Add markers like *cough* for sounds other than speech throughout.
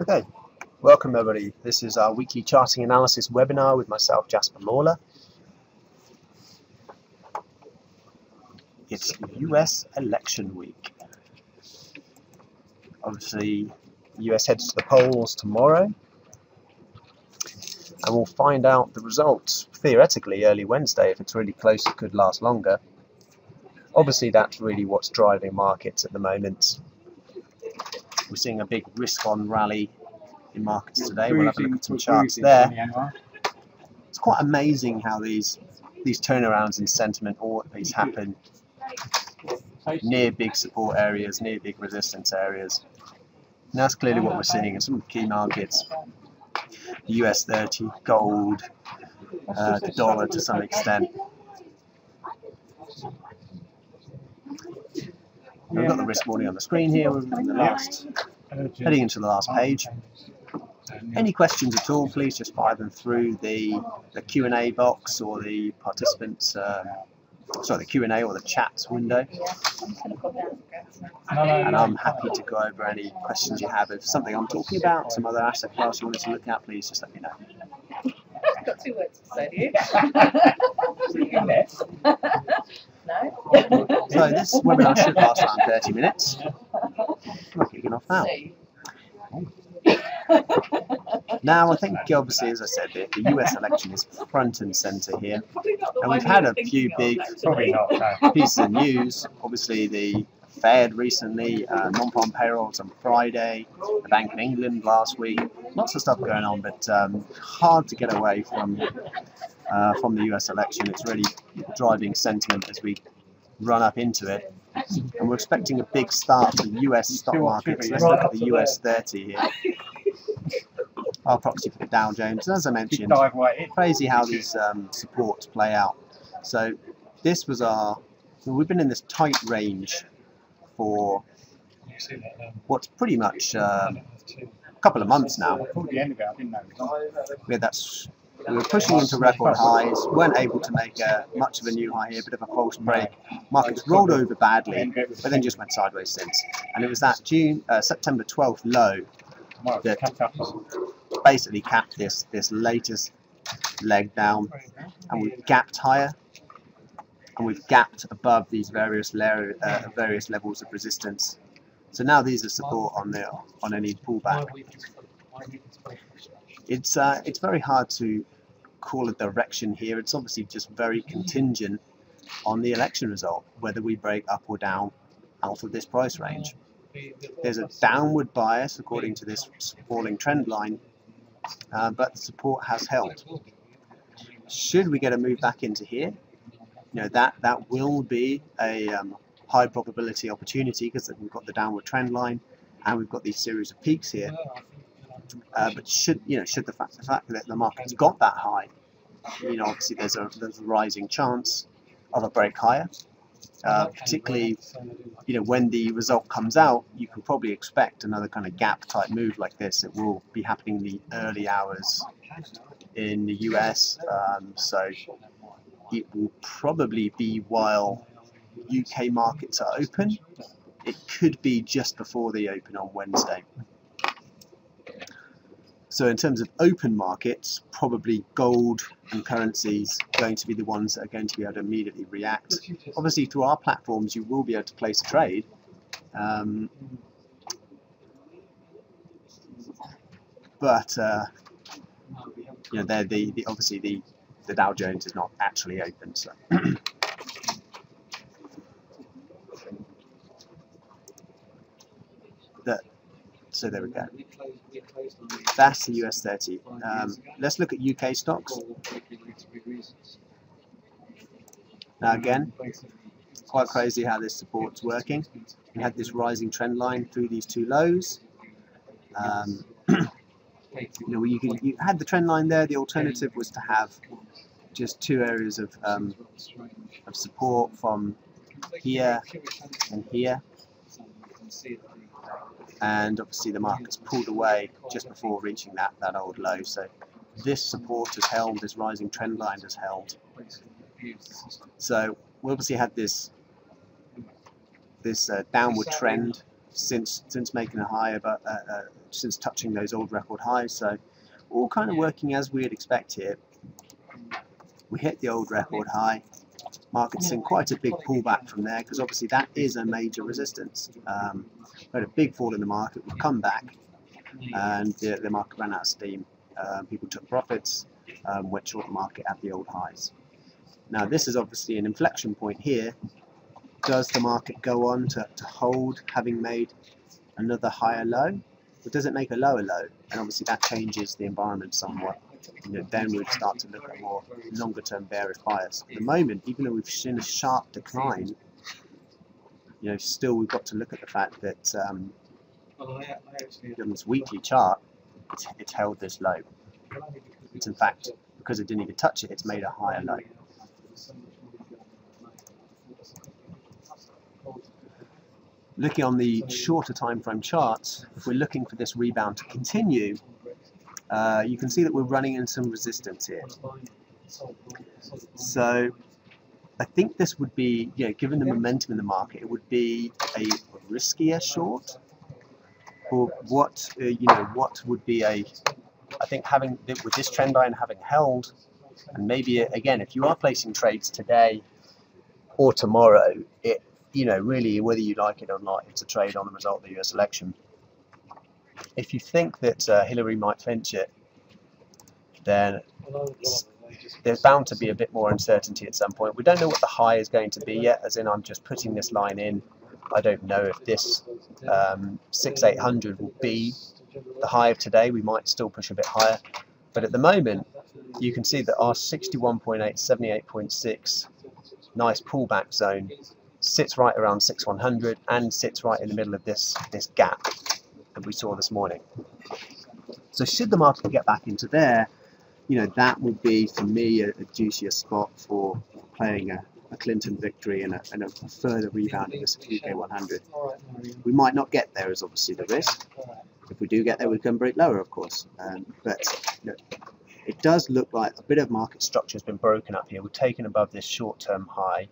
Okay, welcome everybody. This is our weekly charting analysis webinar with myself, Jasper Lawler. It's US election week. Obviously, the US heads to the polls tomorrow, and we'll find out the results theoretically early Wednesday. If it's really close, it could last longer. Obviously, that's really what's driving markets at the moment. We're seeing a big risk-on rally in markets today. We'll have a look at some charts there. It's quite amazing how these these turnarounds in sentiment always happen near big support areas, near big resistance areas. And that's clearly what we're seeing in some of the key markets. The US 30, gold, uh, the dollar to some extent. We've got the risk warning on the screen here. We're in the last, heading into the last page. Any questions at all, please just fire them through the, the Q&A box or the participants, uh, sorry, the Q&A or the chat window. And I'm happy to go over any questions you have. If something I'm talking about, some other asset class you wanted to look at, please just let me know. got two words to say to you. *laughs* *laughs* no? So this webinar should last around 30 minutes. I'm kicking off now. Now, I think obviously, as I said, the, the US election is front and centre here. And we've had a few big Probably not, no. *laughs* pieces of news. Obviously, the Fed recently, uh, non-farm payrolls on Friday, the Bank of England last week. Lots of stuff going on, but um, hard to get away from uh, from the US election. It's really driving sentiment as we run up into it. And we're expecting a big start for the US stock markets. Let's look at the US 30 here. Our proxy for the Dow Jones. And as I mentioned, crazy how these um, supports play out. So this was our, well, we've been in this tight range for what's pretty much um, a couple of months now. I thought the end of it, I didn't know. We had that, we were pushing into record highs, weren't able to make uh, much of a new high here, bit of a false break. Markets rolled over badly, but then just went sideways since. And it was that June, uh, September 12th low that- basically capped this this latest leg down and we've gapped higher and we've gapped above these various uh, various levels of resistance so now these are support on the on any pullback it's uh, it's very hard to call a direction here it's obviously just very contingent on the election result whether we break up or down out of this price range there's a downward bias according to this falling trend line uh, but the support has held. Should we get a move back into here, you know that that will be a um, high probability opportunity because we've got the downward trend line and we've got these series of peaks here. Uh, but should you know should the fact the fact that the market's got that high, you know obviously there's a there's a rising chance of a break higher. Uh, particularly, you know, when the result comes out, you can probably expect another kind of gap type move like this. It will be happening in the early hours in the US. Um, so it will probably be while UK markets are open. It could be just before they open on Wednesday. So in terms of open markets, probably gold and currencies are going to be the ones that are going to be able to immediately react. Obviously, through our platforms, you will be able to place a trade. Um, but uh, you know, they're the, the obviously the the Dow Jones is not actually open, so. *clears throat* so there we go. That's the US 30. Um, let's look at UK stocks. Now again, quite crazy how this support's working. We had this rising trend line through these two lows. Um, *clears throat* you know, you, you had the trend line there. The alternative was to have just two areas of, um, of support from here and here. And obviously the market's pulled away just before reaching that, that old low. So this support has held, this rising trend line has held. So we obviously had this this uh, downward trend since since making a high, but uh, uh, since touching those old record highs. So all kind of working as we'd expect here. We hit the old record high. Market's seen quite a big pullback from there because obviously that is a major resistance. Um, we had a big fall in the market. We've come back, and the, the market ran out of steam. Um, people took profits, um, went short the market at the old highs. Now this is obviously an inflection point here. Does the market go on to, to hold having made another higher low? Or does it make a lower low? And obviously that changes the environment somewhat. You know, then we'd start to look at more longer term bearish bias. At the moment, even though we've seen a sharp decline, you know, still we've got to look at the fact that um, on this weekly chart, it's, it's held this low. It's in fact, because it didn't even touch it, it's made a higher low. Looking on the shorter time frame charts, if we're looking for this rebound to continue, uh, you can see that we're running in some resistance here. So I think this would be, you know, given the momentum in the market, it would be a riskier short. Or what, uh, you know, what would be a, I think having, with this trend line having held, and maybe again, if you are placing trades today or tomorrow, it you know, really, whether you like it or not, it's a trade on the result of the US election. If you think that uh, Hillary might clinch it, then there's bound to be a bit more uncertainty at some point. We don't know what the high is going to be yet, as in I'm just putting this line in. I don't know if this um, 6800 will be the high of today. We might still push a bit higher. But at the moment, you can see that our 61.8, 78.6, nice pullback zone sits right around 6100 and sits right in the middle of this this gap that we saw this morning. So should the market get back into there, you know, that would be for me a, a juicier spot for playing a, a Clinton victory and a, and a, further rebound in this UK 100. We might not get there is obviously the risk. If we do get there, we can break lower, of course. Um, but you know, it does look like a bit of market structure has been broken up here. We're taken above this short-term high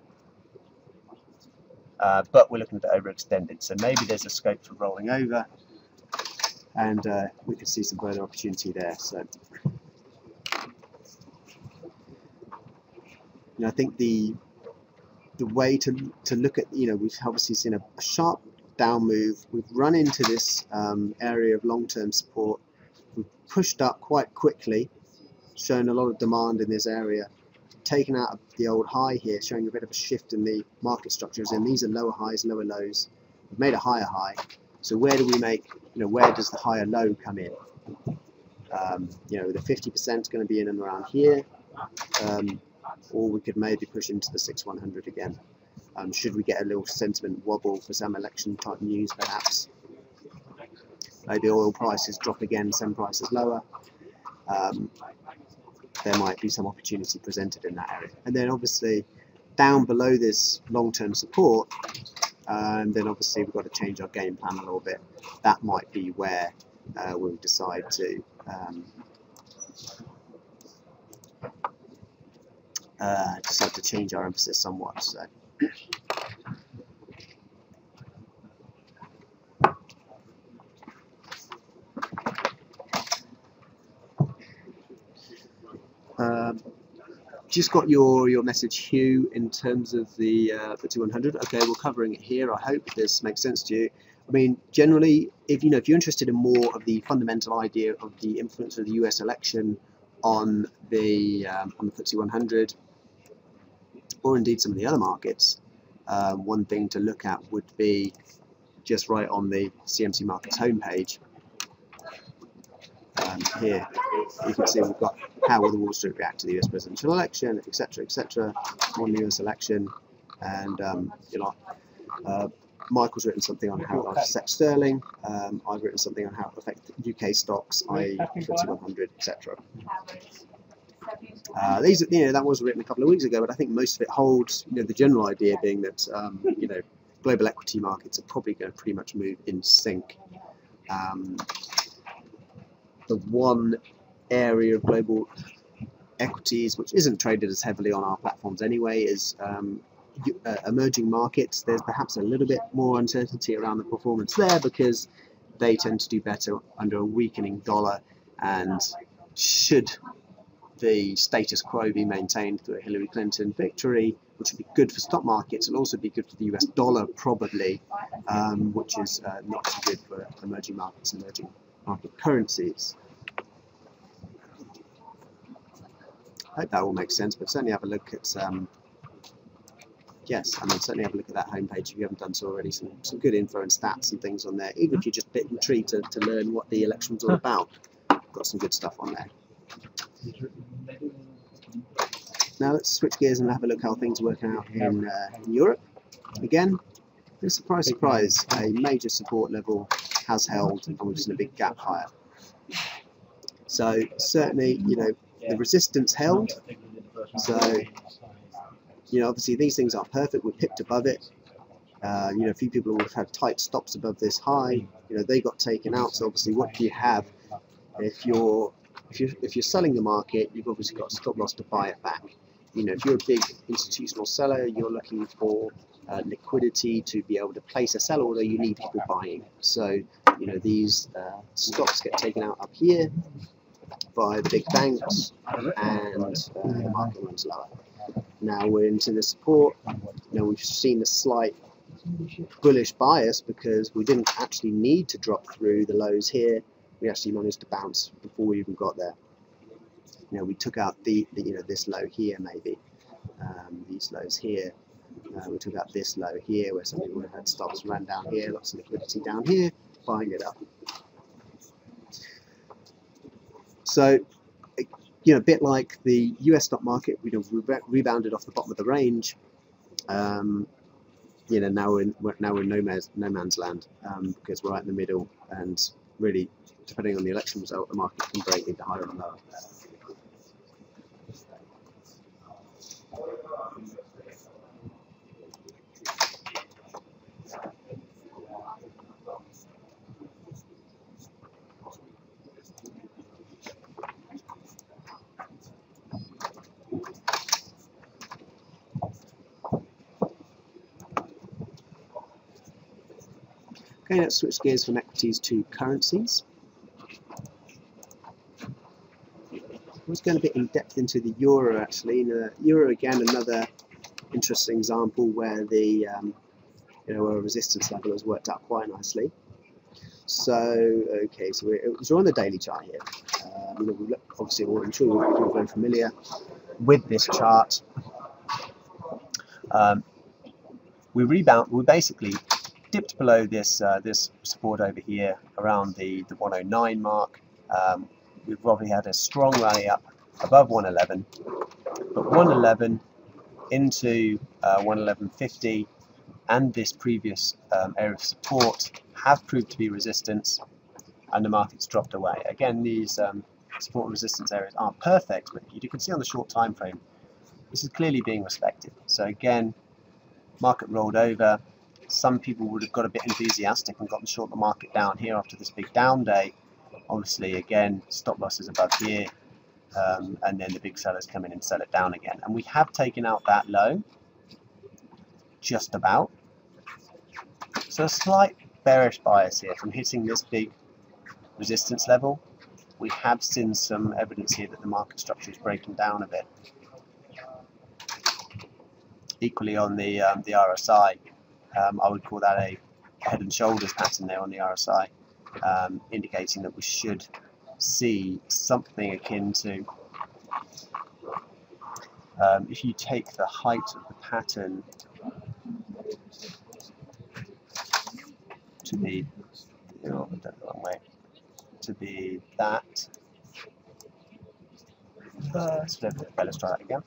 uh, but we're looking at overextended. So maybe there's a scope for rolling over, and uh, we could see some further opportunity there. So, you know, I think the the way to to look at, you know, we've obviously seen a, a sharp down move. We've run into this um, area of long-term support. We've pushed up quite quickly, shown a lot of demand in this area taken out of the old high here, showing a bit of a shift in the market structures. And these are lower highs, lower lows. We've made a higher high. So where do we make, you know, where does the higher low come in? Um, you know, the 50% is going to be in and around here. Um, or we could maybe push into the 6100 again. Um, should we get a little sentiment wobble for some election type news perhaps? Maybe oil prices drop again, some prices lower. Um, there might be some opportunity presented in that area. And then obviously down below this long-term support, and then obviously we've got to change our game plan a little bit. That might be where uh, we'll decide to um, uh, decide to change our emphasis somewhat. So. Just got your your message, Hugh, in terms of the uh, the 200. Okay, we're covering it here. I hope this makes sense to you. I mean, generally, if you know if you're interested in more of the fundamental idea of the influence of the U.S. election on the um, on the FTSE 100, or indeed some of the other markets, um, one thing to look at would be just right on the CMC Markets homepage um, here you can see we've got how will the Wall Street react to the US presidential election, etc., etc., on the US election, and um, you know, uh, Michael's written something on how it affects sterling. Um, I've written something on how it affects UK stocks, i.e., FTSE 100, etc. Uh, these, you know, that was written a couple of weeks ago, but I think most of it holds. You know, the general idea being that um, you know, global equity markets are probably going to pretty much move in sync. Um, the one area of global equities which isn't traded as heavily on our platforms anyway is um, uh, emerging markets, there's perhaps a little bit more uncertainty around the performance there because they tend to do better under a weakening dollar. And should the status quo be maintained through a Hillary Clinton victory, which would be good for stock markets, it'll also be good for the US dollar, probably, um, which is uh, not so good for emerging markets, and emerging market currencies. Hope that all makes sense, but certainly have a look at, um, yes, I mean, certainly have a look at that homepage if you haven't done so already. Some, some good info and stats and things on there, even if you're just a bit intrigued to, to learn what the election's all about. Got some good stuff on there. Now let's switch gears and have a look how things are working out in, uh, in Europe. Again, surprise, surprise, a major support level has held and we've seen a big gap higher. So certainly, you know, the resistance held. So, you know, obviously these things aren't perfect. We're pipped above it. Uh, you know, a few people would have had tight stops above this high. You know, they got taken out. So obviously, what do you have if you're if you're if you're selling the market? You've obviously got a stop loss to buy it back. You know, if you're a big institutional seller, you're looking for uh, liquidity to be able to place a sell order. You need people buying. So, you know, these uh, stocks get taken out up here by the big banks, and uh, the market runs lower. Now we're into the support. Now we've seen a slight bullish bias because we didn't actually need to drop through the lows here. We actually managed to bounce before we even got there. You know, we took out the, the you know this low here maybe, um, these lows here. Uh, we took out this low here where some people would have had stops ran down here, lots of liquidity down here, buying it up. So, you know, a bit like the US stock market, we have re rebounded off the bottom of the range. Um, you know, now we're in, now we're in no man's, no man's land um, because we're right in the middle, and really, depending on the election result, the market can break into higher and lower. Okay, let's switch gears from equities to currencies. I was going a bit in depth into the euro actually. The euro again, another interesting example where the um, you know where a resistance level has worked out quite nicely. So okay, so we're, we're on the daily chart here. Um, you know, we look, obviously, I'm sure all very familiar with this chart. Um, we rebound. We basically dipped below this uh, this support over here around the, the 109 mark. Um, we've probably had a strong rally up above 111, but 111 into uh, 111.50 and this previous um, area of support have proved to be resistance and the market's dropped away. Again, these um, support and resistance areas aren't perfect, but you can see on the short time frame, this is clearly being respected. So again, market rolled over, some people would have got a bit enthusiastic and gotten short the market down here after this big down day. Obviously, again, stop losses above here, um, and then the big sellers come in and sell it down again. And we have taken out that low, just about. So a slight bearish bias here from hitting this big resistance level. We have seen some evidence here that the market structure is breaking down a bit. Equally on the um, the RSI, um, I would call that a head and shoulders pattern there on the RSI, um, indicating that we should see something akin to, um, if you take the height of the pattern to be, oh, way, to be that. Uh, let's try that again.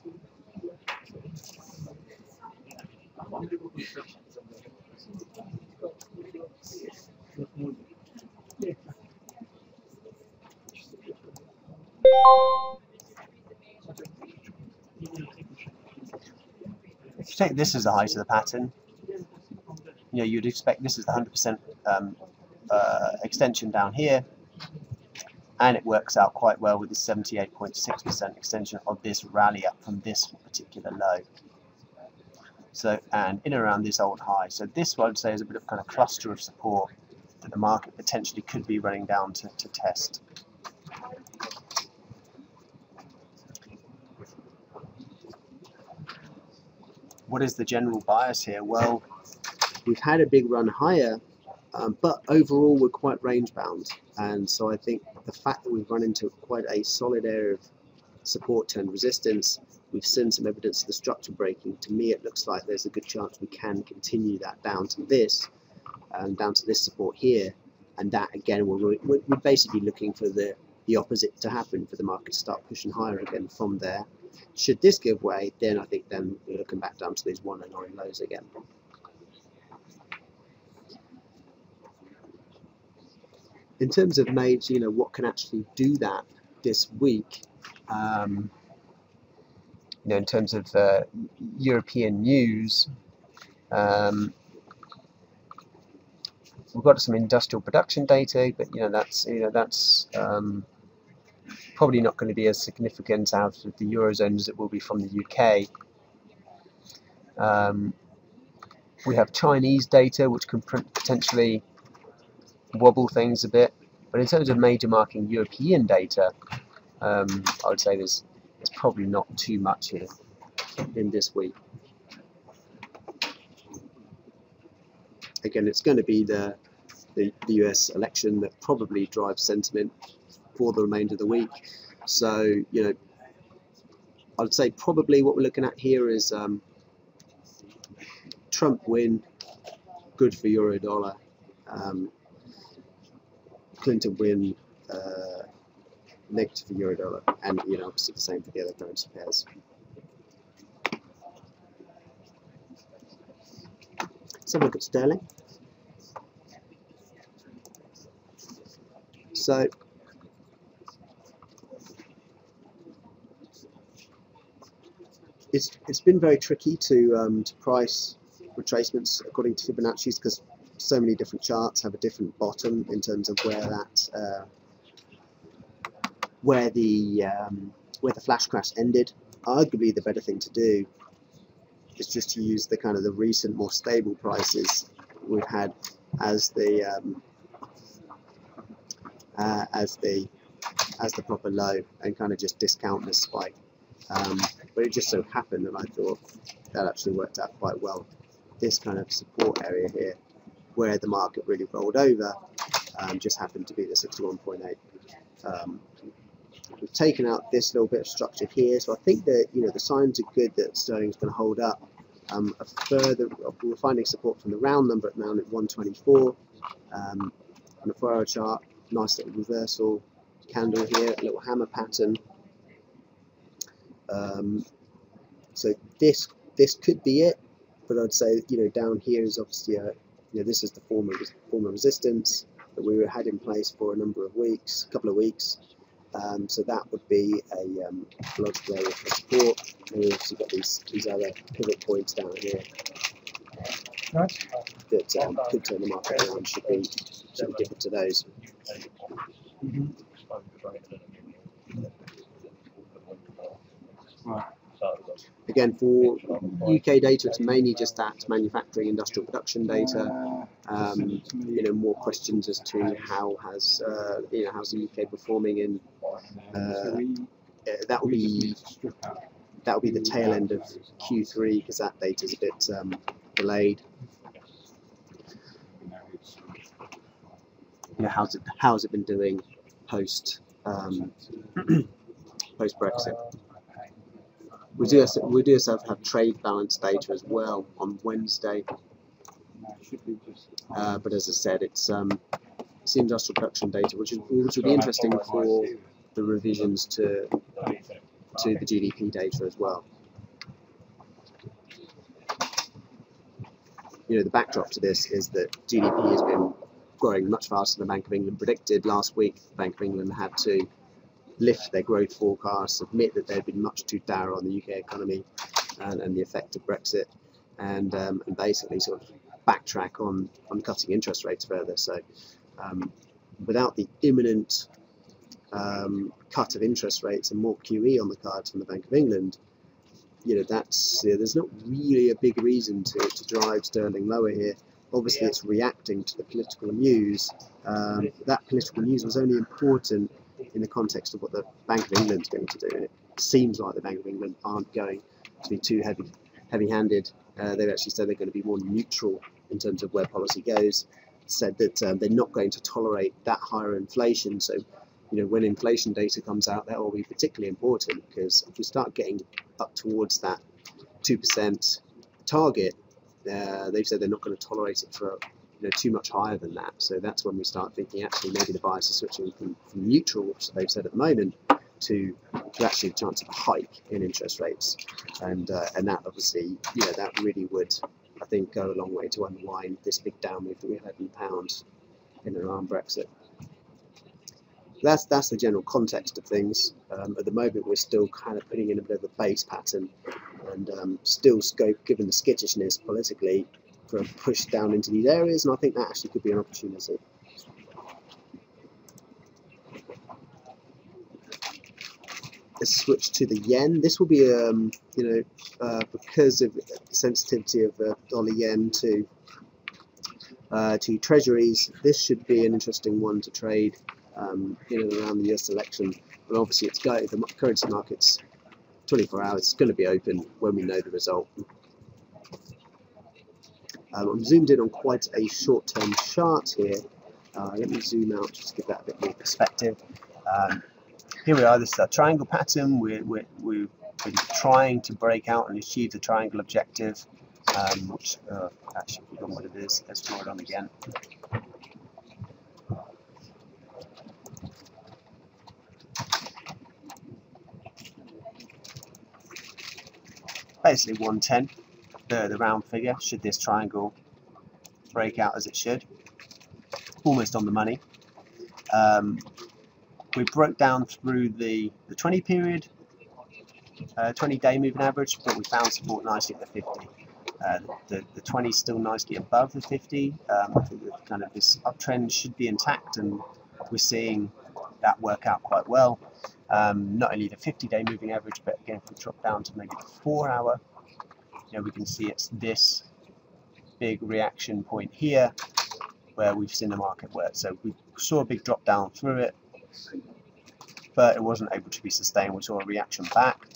If you take this as the height of the pattern, you know, you'd expect this is the 100% um, uh, extension down here, and it works out quite well with the 78.6% extension of this rally up from this particular low. So and in and around this old high. So this I would say is a bit of kind of cluster of support that the market potentially could be running down to, to test. What is the general bias here? Well, we've had a big run higher, um, but overall we're quite range bound. And so I think the fact that we've run into quite a solid area of support turned resistance, we've seen some evidence of the structure breaking. To me, it looks like there's a good chance we can continue that down to this, um, down to this support here. And that again, we're, we're, basically looking for the, the opposite to happen for the market to start pushing higher again from there. Should this give way, then I think then we're looking back down to these 109 lows again. In terms of maids, you know, what can actually do that this week? Um, you know, in terms of uh, European news, um, we've got some industrial production data, but you know that's you know that's um, probably not going to be as significant out of the eurozone as it will be from the UK. Um, we have Chinese data, which can potentially wobble things a bit, but in terms of major marking European data, um, I would say there's there's probably not too much here in this week. Again, it's going to be the, the, the US election that probably drives sentiment for the remainder of the week. So, you know, I'd say probably what we're looking at here is um, Trump win, good for euro dollar. Um, Clinton win, negative for euro dollar, and you know obviously the same for the other currency pairs. So look at sterling. So it's it's been very tricky to um, to price retracements according to Fibonacci's because so many different charts have a different bottom in terms of where that uh, where the um, where the flash crash ended. Arguably, the better thing to do is just to use the kind of the recent, more stable prices we've had as the um, uh, as the as the proper low and kind of just discount this spike. Um, but it just so happened that I thought that actually worked out quite well. This kind of support area here, where the market really rolled over, um, just happened to be the 61.8 um, We've taken out this little bit of structure here, so I think that you know the signs are good that sterling's going to hold up. Um, a further, we're finding support from the round number at now at 124 um, on the four-hour chart. Nice little reversal candle here, a little hammer pattern. Um, so this this could be it, but I'd say you know down here is obviously a, you know this is the form of form of resistance that we had in place for a number of weeks, a couple of weeks. Um, so that would be a um, logical area for support. And we've also got these, these other pivot points down here Nice. that um, could turn the market around, should be, should be different to those. Right. Again, for UK data, it's mainly just that manufacturing industrial production data. Um, you know, more questions as to how has uh, you know how's the UK performing in uh, that will be that will be the tail end of Q3 because that data is a bit um, delayed. You know, how's it how's it been doing post um, *clears throat* post Brexit? We do we do also have trade balance data as well on Wednesday. Uh, but as I said, it's um, it's industrial production data, which is which will be interesting for the revisions to to the GDP data as well. You know, the backdrop to this is that GDP has been growing much faster than the Bank of England predicted. Last week, the Bank of England had to lift their growth forecasts, admit that they'd been much too dour on the UK economy and, and the effect of Brexit, and, um, and basically sort of backtrack on, on cutting interest rates further. So um, without the imminent um, cut of interest rates and more QE on the cards from the Bank of England, you know that's yeah, there's not really a big reason to, to drive sterling lower here. Obviously, it's reacting to the political news. Um, that political news was only important in the context of what the Bank of England's going to do. And it seems like the Bank of England aren't going to be too heavy, heavy-handed. Uh, they've actually said they're going to be more neutral in terms of where policy goes. Said that um, they're not going to tolerate that higher inflation. So, you know, when inflation data comes out, that will be particularly important because if we start getting up towards that two percent target, uh, they've said they're not going to tolerate it for you know, too much higher than that. So that's when we start thinking actually maybe the bias is switching from, from neutral, which they've said at the moment, to, to actually a chance of a hike in interest rates. And uh, and that obviously, you know, that really would, I think, go a long way to unwind this big down move that we had in pounds in and around Brexit. That's that's the general context of things. Um, at the moment, we're still kind of putting in a bit of a base pattern, and um, still scope, given the skittishness politically, for a push down into these areas, and I think that actually could be an opportunity. Let's switch to the yen. This will be, um, you know, uh, because of the sensitivity of uh, dollar yen to uh, to treasuries. This should be an interesting one to trade um, in and around the US election. And obviously, it's going the currency markets 24 hours. It's going to be open when we know the result. Um, I'm zoomed in on quite a short-term chart here. Uh, let me zoom out just to give that a bit more perspective. Um, here we are, this is a triangle pattern. We're, we're, we've been trying to break out and achieve the triangle objective, um, which uh, actually I forgot what it is. Let's draw it on again. Basically 110 the, the round figure should this triangle break out as it should. Almost on the money. Um, we broke down through the, the 20 period, uh, 20 day moving average, but we found support nicely at the 50. Uh, the, the 20 is still nicely above the 50. Um, I think kind of this uptrend should be intact and we're seeing that work out quite well. Um, not only the 50 day moving average, but again, if we drop down to maybe the 4 hour, you know, we can see it's this big reaction point here where we've seen the market work. So we saw a big drop down through it, but it wasn't able to be sustained. We saw a reaction back.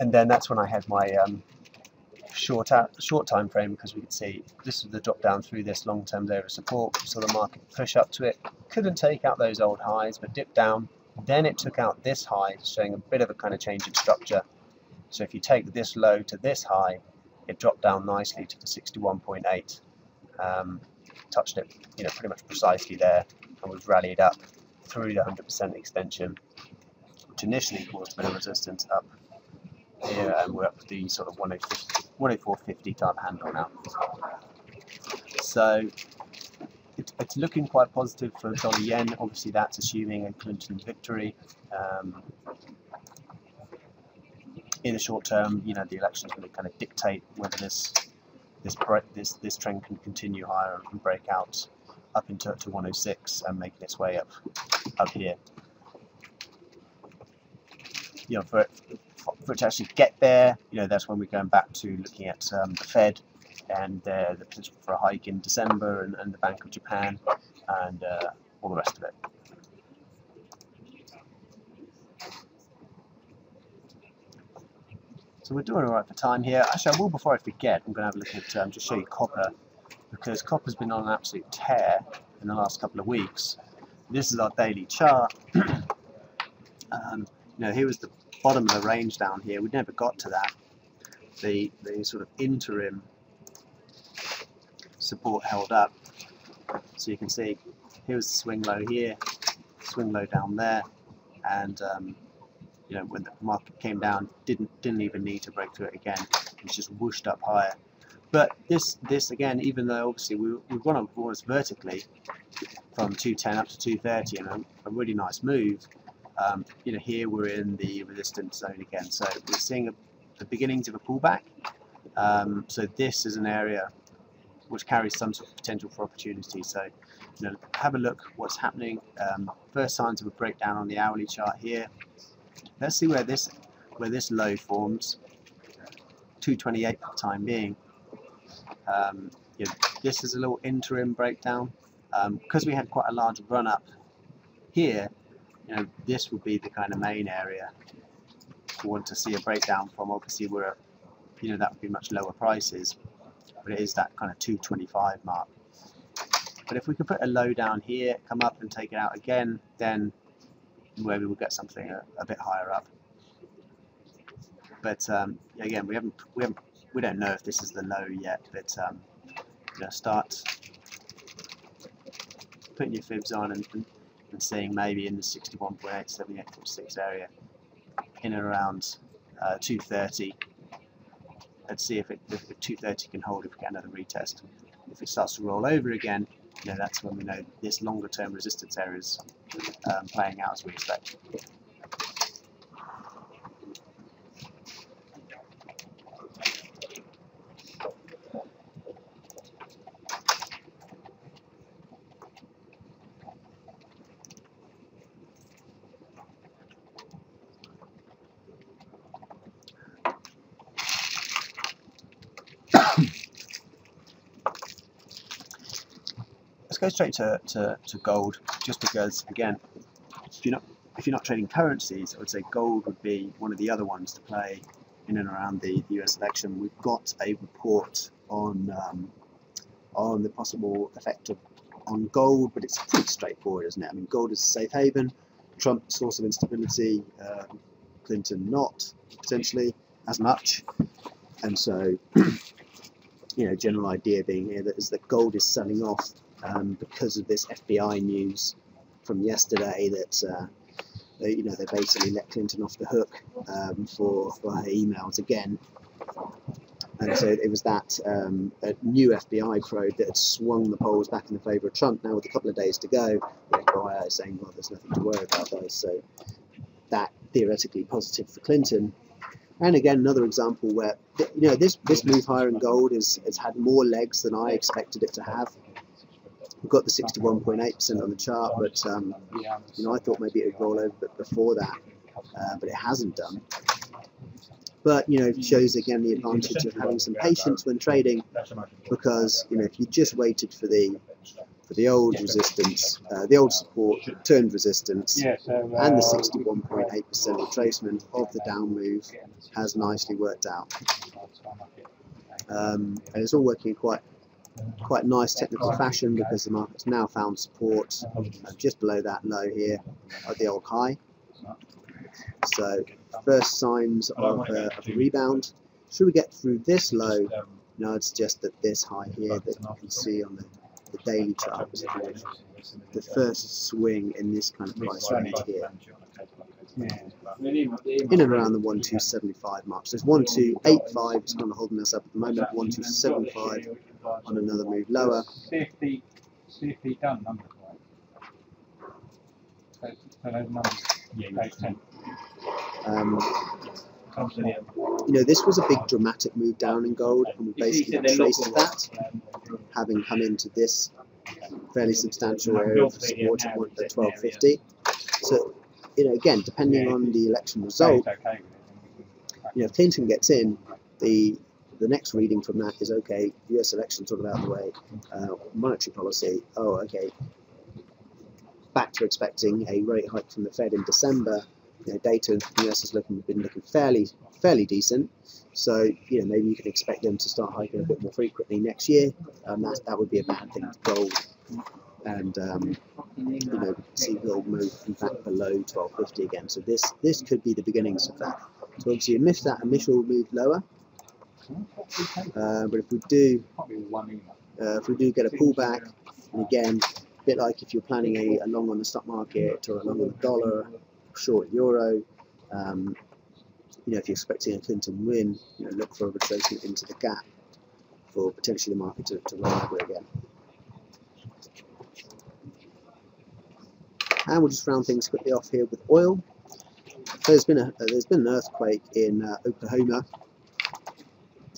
And then that's when I had my um, short short time frame because we could see this is the drop down through this long-term area of support. We saw the market push up to it. Couldn't take out those old highs, but dipped down. Then it took out this high, showing a bit of a kind of change in structure. So if you take this low to this high, it dropped down nicely to the 61.8. Um, touched it, you know, pretty much precisely there, and we've rallied up through the 100% extension, which initially caused a bit of resistance up here, and we're up to the sort of 104.50 type handle now. So it, it's looking quite positive for dollar yen. Obviously, that's assuming a Clinton victory. Um, in the short term, you know, the election is going to kind of dictate whether this this this this trend can continue higher and break out up into to 106 and making its way up up here. You know, for for it to actually get there, you know, that's when we're going back to looking at um, the Fed and uh, the potential for a hike in December and, and the Bank of Japan and uh, all the rest of it. So we're doing alright for time here. Actually, I will, before I forget, I'm going to have a look at, um, just show you copper, because copper's been on an absolute tear in the last couple of weeks. This is our daily chart. *clears throat* um, you know, here was the bottom of the range down here. We never got to that. The, the sort of interim support held up. So you can see, here's the swing low here, swing low down there, and um, you know, when the market came down, didn't didn't even need to break through it again. It's just whooshed up higher. But this this again, even though obviously we we've gone up almost vertically from 210 up to 230, and a, a really nice move. Um, you know, here we're in the resistance zone again, so we're seeing a, the beginnings of a pullback. Um, so this is an area which carries some sort of potential for opportunity. So, you know, have a look what's happening. Um, first signs of a breakdown on the hourly chart here. Let's see where this where this low forms, 228 for the time being. Um, you know, this is a little interim breakdown because we had quite a large run up here. You know, this would be the kind of main area to want to see a breakdown from. Obviously, we're you know that would be much lower prices, but it is that kind of 225 mark. But if we could put a low down here, come up and take it out again, then maybe we'll get something a, a bit higher up. But um, again, we haven't we haven't we don't know if this is the low yet. But um, you know, start putting your fibs on and, and, and seeing maybe in the 61.8, 78.6 area, in and around uh, 230. Let's see if, it, if 230 can hold if we get another retest. If it starts to roll over again, you know, that's when we know this longer term resistance area is um, playing out as we expect. Go straight to, to, to gold just because again if you're not if you're not trading currencies I would say gold would be one of the other ones to play in and around the, the US election. We've got a report on um, on the possible effect of on gold but it's pretty straightforward isn't it? I mean gold is a safe haven. Trump source of instability um, Clinton not potentially as much. And so *clears throat* you know general idea being here that is that gold is selling off um, because of this FBI news from yesterday that uh, they, you know they basically let Clinton off the hook um, for, for her emails again. And so it was that um, new FBI probe that had swung the polls back in the favour of Trump. Now with a couple of days to go, the FBI is saying, well, there's nothing to worry about those. So that theoretically positive for Clinton. And again, another example where you know this this move higher in gold has, has had more legs than I expected it to have. We've got the 61.8% on the chart, but um, you know I thought maybe it would roll over but before that, uh, but it hasn't done. But you know, it shows again the advantage of having some patience when trading, because you know if you just waited for the for the old resistance, uh, the old support turned resistance, and the 61.8% retracement of the down move has nicely worked out. Um, and it's all working quite quite nice technical fashion because the market's now found support just below that low here at the old high. So first signs of, uh, of a rebound. Should we get through this low? Now I'd suggest that this high here that you can see on the, the daily chart was the first swing in this kind of price range here. In and around the 1275 mark. So it's 1285, it's kind of holding us up at the moment, 1275 on another move lower. See if the, see if the done numbers right. So, those numbers, page 10. Um, you know, this was a big dramatic move down in gold, and we basically traced that, having come into this fairly substantial area of support at 1250. So, you know, again, depending on the election result, you know, if Clinton gets in, the the next reading from that is okay, US election sort of out of the way, uh, monetary policy, oh, okay, back to expecting a rate hike from the Fed in December. You know, data in the US has looking been looking fairly fairly decent, so you know maybe you can expect them to start hiking a bit more frequently next year. Um, that that would be a bad thing to gold, and um, you know see gold move back below 1250 again. So this this could be the beginnings of that. So obviously you missed that initial move lower, uh, but if we do uh, if we do get a pullback, and again, a bit like if you're planning a, a long on the stock market or a long on the dollar, short euro, um, you know, if you're expecting a Clinton win, you know, look for a retracement into the gap for potentially the market to, to roll again. And we'll just round things quickly off here with oil. There's been a uh, there's been an earthquake in uh, Oklahoma,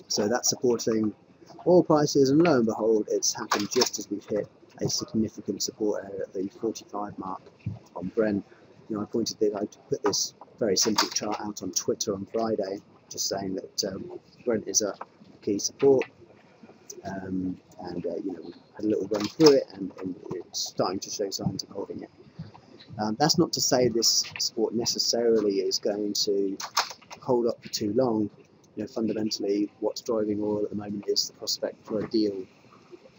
so that's supporting oil prices, and lo and behold, it's happened just as we've hit a significant support area at the 45 mark on Brent. You know, I pointed that I put this very simple chart out on Twitter on Friday, just saying that um, Brent is a key support, um, and uh, you know had a little run through it, and, and it's starting to show signs of holding it. Um, that's not to say this sport necessarily is going to hold up for too long. You know, fundamentally, what's driving oil at the moment is the prospect for a deal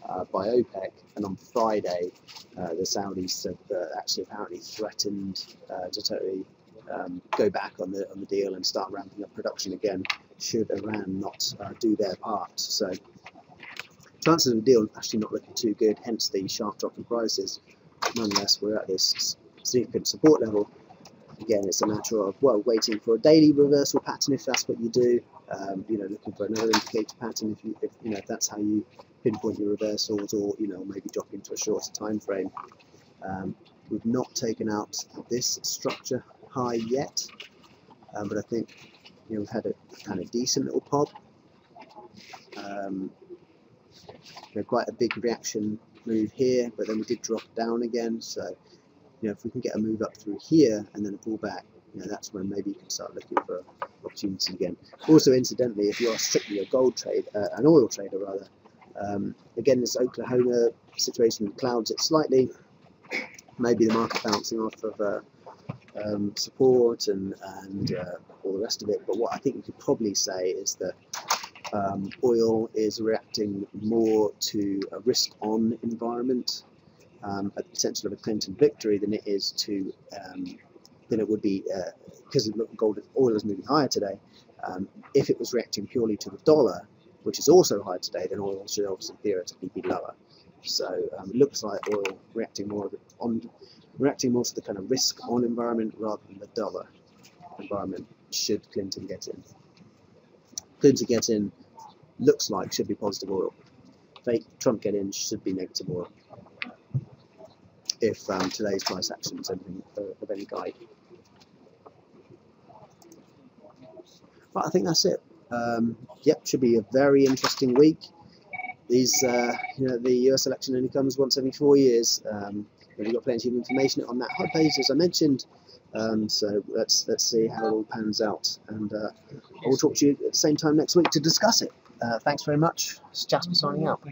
uh, by OPEC, and on Friday, uh, the Saudis have uh, actually apparently threatened uh, to totally um, go back on the on the deal and start ramping up production again should Iran not uh, do their part. So chances of a deal actually not looking too good, hence the sharp drop in prices. Nonetheless, we're at this significant support level. Again, it's a matter of well waiting for a daily reversal pattern if that's what you do. Um, you know, looking for another indicator pattern if you if you know if that's how you pinpoint your reversals, or you know maybe drop into a shorter time frame. Um, we've not taken out this structure high yet, um, but I think you know we've had a kind of decent little pop. Um, you know, quite a big reaction move here, but then we did drop down again. So you know if we can get a move up through here and then a pullback, you know that's when maybe you can start looking for opportunity again. Also, incidentally, if you are strictly a gold trade, uh, an oil trader rather, um, again this Oklahoma situation clouds it slightly. Maybe the market bouncing off of uh, um, support and and uh, all the rest of it. But what I think we could probably say is that um, oil is reacting more to a risk-on environment um, at the potential of a Clinton victory than it is to um, than it would be because uh, gold oil is moving higher today. Um, if it was reacting purely to the dollar, which is also higher today, then oil should obviously theoretically be lower. So um, it looks like oil reacting more on reacting more to the kind of risk-on environment rather than the dollar environment. Should Clinton get in? Clinton get in looks like should be positive oil. Fake Trump get in should be negative oil. If um, today's price action is anything of any guide. But I think that's it. Um, yep, should be a very interesting week. These, uh, you know, the US election only comes once every four years. Um, we've got plenty of information on that hub page, as I mentioned. Um, so let's let's see how it all pans out, and uh, I will talk to you at the same time next week to discuss it. Uh, thanks very much. It's Jasper signing out.